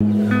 Mm-hmm.